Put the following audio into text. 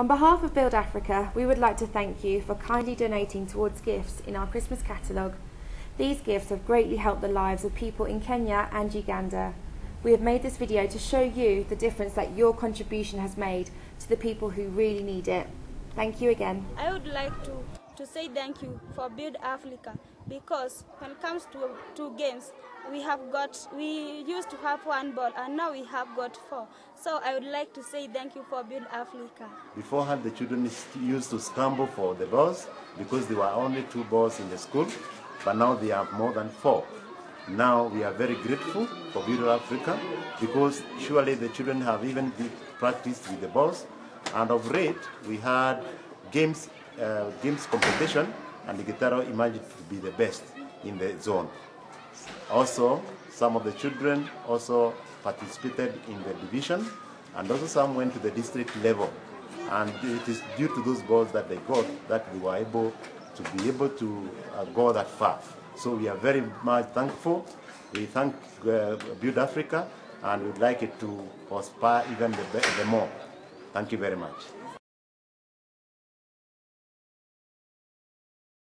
On behalf of Build Africa, we would like to thank you for kindly donating towards gifts in our Christmas catalogue. These gifts have greatly helped the lives of people in Kenya and Uganda. We have made this video to show you the difference that your contribution has made to the people who really need it. Thank you again. I would like to, to say thank you for Build Africa because when it comes to, to games, we have got, we used to have one ball and now we have got four. So I would like to say thank you for Build Africa. Beforehand, the children used to scramble for the balls because there were only two balls in the school, but now they have more than four. Now we are very grateful for Build Africa because surely the children have even practiced with the balls. And of late, we had games, uh, games competition, and the Gitaro emerged to be the best in the zone. Also, some of the children also participated in the division, and also some went to the district level. And it is due to those balls that they got that we were able to be able to uh, go that far. So we are very much thankful. We thank uh, Build Africa, and we'd like it to prosper even the, the more. Thank you very much.